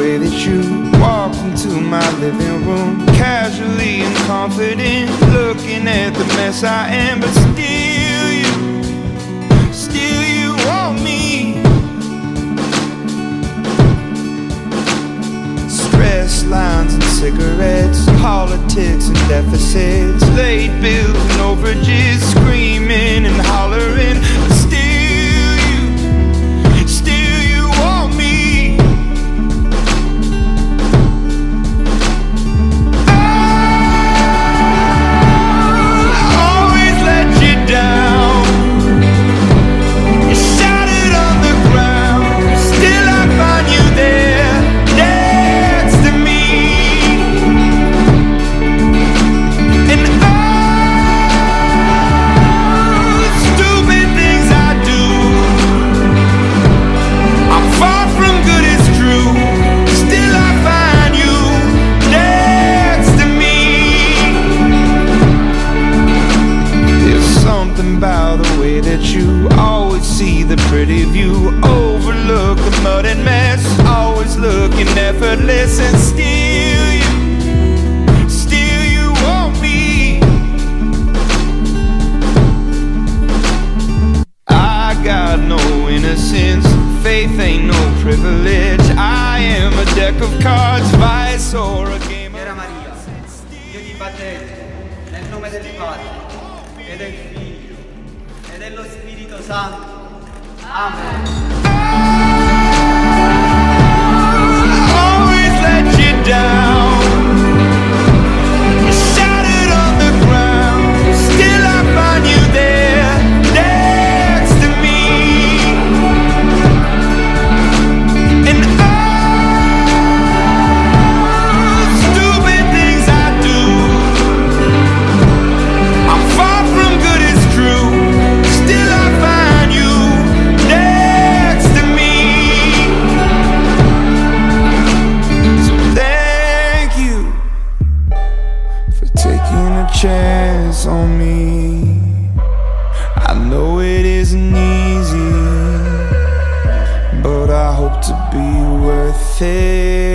way that you walked into my living room. Casually and confident Looking at the mess I am But still you Still you want me. Stress lines and cigarettes Politics and deficits Late bills and overages Screaming and effortless, and still you, still you want me. I got no innocence, faith ain't no privilege. I am a deck of cards, vice or a game of Maria, ti battezzo nel nome del Padre e del Figlio e dello Spirito Santo. Amen. Chance on me. I know it isn't easy, but I hope to be worth it.